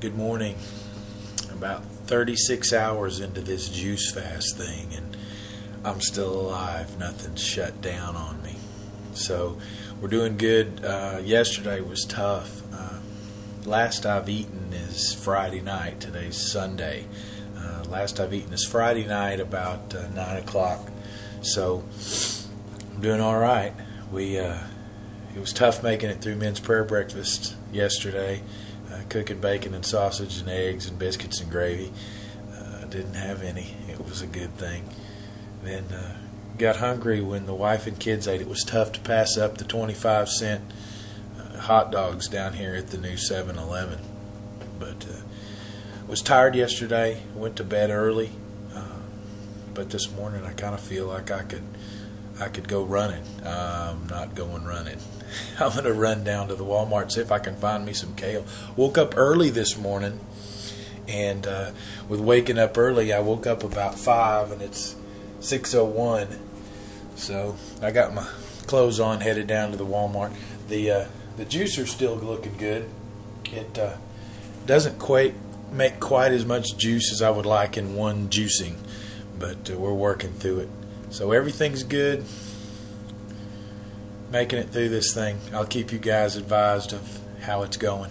Good morning. About 36 hours into this juice fast thing, and I'm still alive. Nothing's shut down on me. So we're doing good. Uh, yesterday was tough. Uh, last I've eaten is Friday night. Today's Sunday. Uh, last I've eaten is Friday night about uh, 9 o'clock. So I'm doing all right. We uh, it was tough making it through men's prayer breakfast yesterday, uh, cooking bacon and sausage and eggs and biscuits and gravy. Uh, didn't have any. It was a good thing. Then uh, got hungry when the wife and kids ate. It was tough to pass up the 25 cent uh, hot dogs down here at the new 7-Eleven. But uh, was tired yesterday. Went to bed early. Uh, but this morning I kind of feel like I could I could go running. I'm not going running. I'm going to run down to the Walmart see if I can find me some kale. Woke up early this morning, and uh, with waking up early, I woke up about five, and it's 6:01. So I got my clothes on, headed down to the Walmart. The uh, the juicer's still looking good. It uh, doesn't quite make quite as much juice as I would like in one juicing, but uh, we're working through it. So everything's good. Making it through this thing. I'll keep you guys advised of how it's going.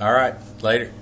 All right, later.